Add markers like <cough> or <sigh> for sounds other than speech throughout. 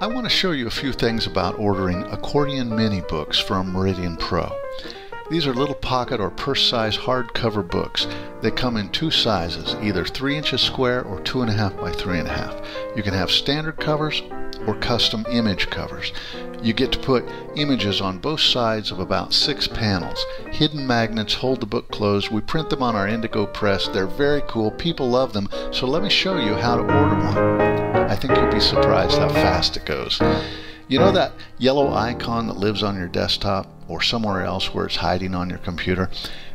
I want to show you a few things about ordering accordion mini books from Meridian Pro. These are little pocket or purse size hardcover books. They come in two sizes, either 3 inches square or 2.5 by 3.5. You can have standard covers or custom image covers. You get to put images on both sides of about six panels. Hidden magnets hold the book closed. We print them on our Indigo press. They're very cool. People love them. So let me show you how to order one. I think you'll be surprised how fast it goes. You know that yellow icon that lives on your desktop or somewhere else where it's hiding on your computer?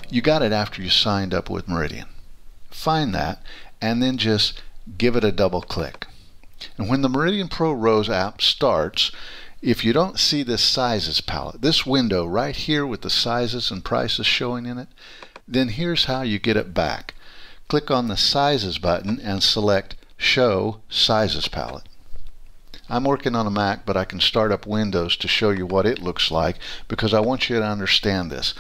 You got it after you signed up with Meridian. Find that and then just give it a double click. And when the Meridian Pro ROES app starts, if you don't see this sizes palette, this window right here with the sizes and prices showing in it, then here's how you get it back. Click on the sizes button and select Show Sizes palette. I'm working on a Mac, but I can start up Windows to show you what it looks like because I want you to understand this.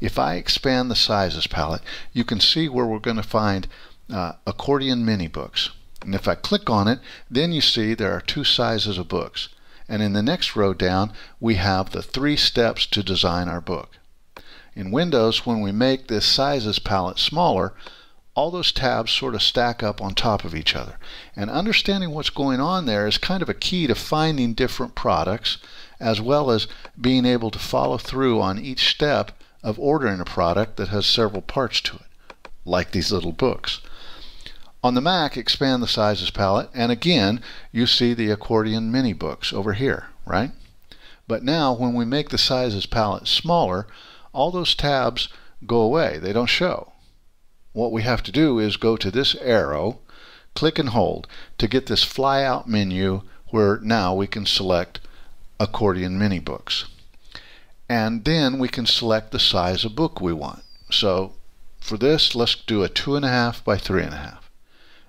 If I expand the Sizes palette, you can see where we're going to find uh, accordion mini books. And if I click on it, then you see there are two sizes of books. And in the next row down, we have the three steps to design our book. In Windows, when we make this Sizes palette smaller, all those tabs sort of stack up on top of each other. And understanding what's going on there is kind of a key to finding different products as well as being able to follow through on each step of ordering a product that has several parts to it, like these little books. On the Mac, expand the sizes palette, and again, you see the accordion mini books over here, right? But now, when we make the sizes palette smaller, all those tabs go away. They don't show what we have to do is go to this arrow, click and hold to get this fly out menu where now we can select accordion mini books. And then we can select the size of book we want. So for this, let's do a two and a half by three and a half.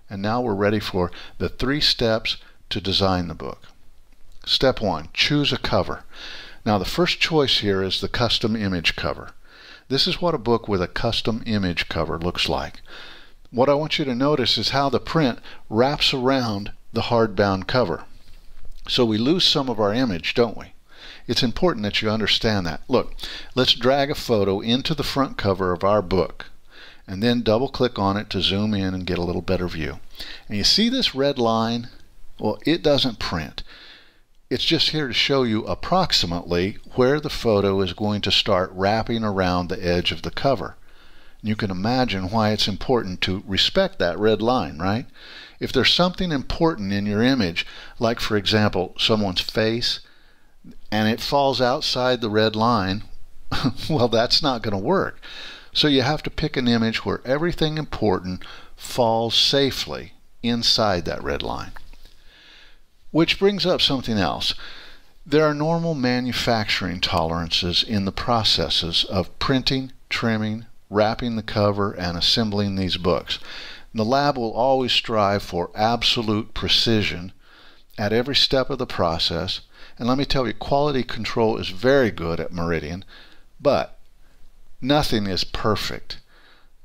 And now we're ready for the three steps to design the book. Step one, choose a cover. Now the first choice here is the custom image cover. This is what a book with a custom image cover looks like. What I want you to notice is how the print wraps around the hardbound cover. So we lose some of our image, don't we? It's important that you understand that. Look, let's drag a photo into the front cover of our book and then double click on it to zoom in and get a little better view. And you see this red line? Well, it doesn't print. It's just here to show you approximately where the photo is going to start wrapping around the edge of the cover. You can imagine why it's important to respect that red line, right? If there's something important in your image, like for example, someone's face, and it falls outside the red line, <laughs> well, that's not going to work. So you have to pick an image where everything important falls safely inside that red line. Which brings up something else. There are normal manufacturing tolerances in the processes of printing, trimming, wrapping the cover, and assembling these books. The lab will always strive for absolute precision at every step of the process. And let me tell you, quality control is very good at Meridian, but nothing is perfect.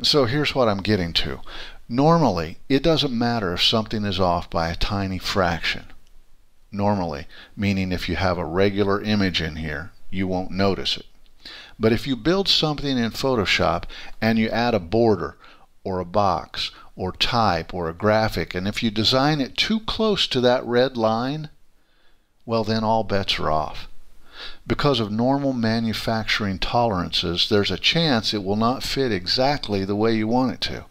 So here's what I'm getting to. Normally, it doesn't matter if something is off by a tiny fraction normally, meaning if you have a regular image in here, you won't notice it. But if you build something in Photoshop and you add a border or a box or type or a graphic, and if you design it too close to that red line, well, then all bets are off. Because of normal manufacturing tolerances, there's a chance it will not fit exactly the way you want it to.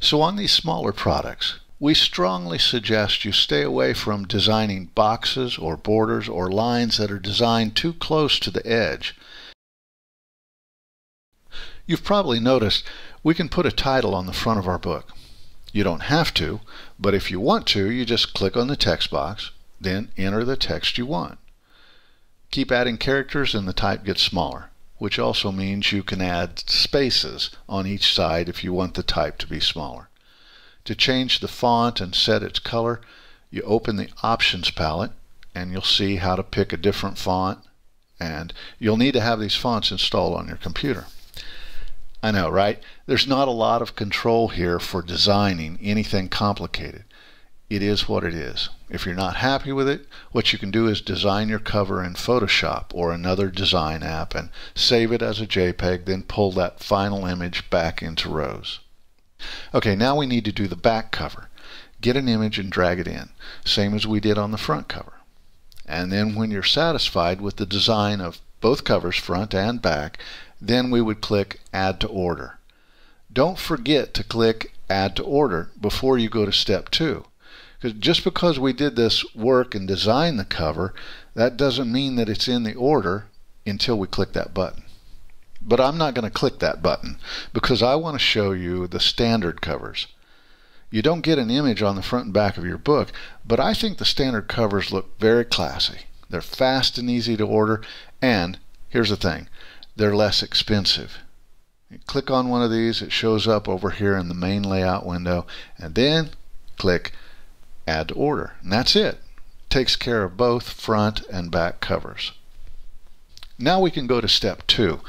So on these smaller products, we strongly suggest you stay away from designing boxes or borders or lines that are designed too close to the edge. You've probably noticed we can put a title on the front of our book. You don't have to, but if you want to, you just click on the text box, then enter the text you want. Keep adding characters and the type gets smaller, which also means you can add spaces on each side if you want the type to be smaller. To change the font and set its color, you open the Options palette and you'll see how to pick a different font and you'll need to have these fonts installed on your computer. I know, right? There's not a lot of control here for designing anything complicated. it is what it is. If you're not happy with it, what you can do is design your cover in Photoshop or another design app and save it as a JPEG, then pull that final image back into ROES. Okay, now we need to do the back cover. Get an image and drag it in, same as we did on the front cover. And then when you're satisfied with the design of both covers, front and back, then we would click Add to Order. Don't forget to click Add to Order before you go to step two. Because just because we did this work and designed the cover, that doesn't mean that it's in the order until we click that button. But I'm not going to click that button because I want to show you the standard covers. You don't get an image on the front and back of your book, but I think the standard covers look very classy. They're fast and easy to order, and here's the thing they're less expensive. You click on one of these, it shows up over here in the main layout window, and then click add to order. And that's it. Takes care of both front and back covers. Now we can go to step two.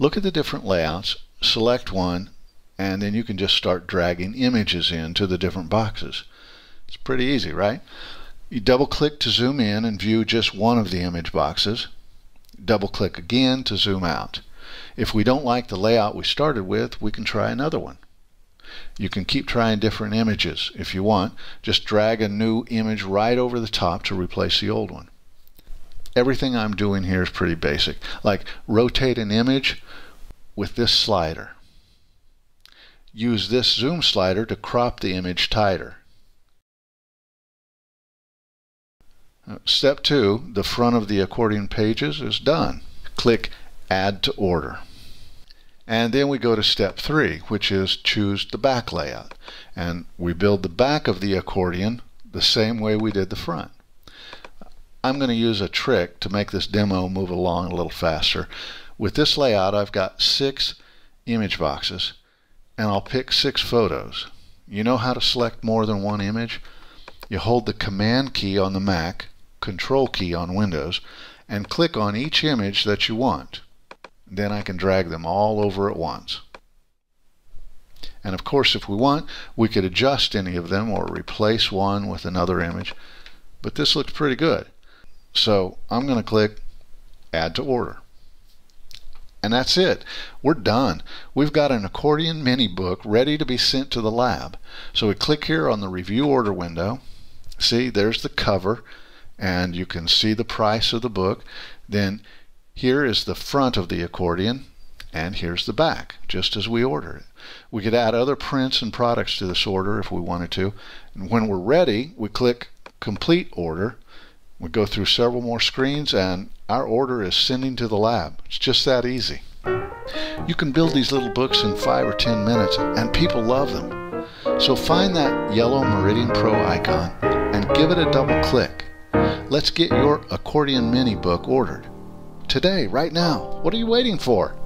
Look at the different layouts, select one, and then you can just start dragging images into the different boxes. It's pretty easy, right? You double click to zoom in and view just one of the image boxes. Double click again to zoom out. If we don't like the layout we started with, we can try another one. You can keep trying different images if you want. Just drag a new image right over the top to replace the old one. Everything I'm doing here is pretty basic. Like rotate an image with this slider. Use this zoom slider to crop the image tighter. Uh, step 2, the front of the accordion pages is done. Click Add to Order. And then we go to step three, which is choose the back layout. And we build the back of the accordion the same way we did the front. I'm going to use a trick to make this demo move along a little faster. With this layout, I've got six image boxes, and I'll pick six photos. You know how to select more than one image? You hold the Command key on the Mac, Control key on Windows, and click on each image that you want. Then I can drag them all over at once. And of course, if we want, we could adjust any of them or replace one with another image. But this looks pretty good. So I'm going to click Add to Order. And that's it. We're done. We've got an accordion mini book ready to be sent to the lab. So we click here on the review order window. See, there's the cover, and you can see the price of the book. Then here is the front of the accordion, and here's the back, just as we ordered it. We could add other prints and products to this order if we wanted to. And when we're ready, we click Complete Order. We go through several more screens, and our order is sending to the lab. It's just that easy. You can build these little books in 5 or 10 minutes, and people love them. So find that yellow Meridian Pro icon and give it a double click. Let's get your accordion mini book ordered today, right now. What are you waiting for?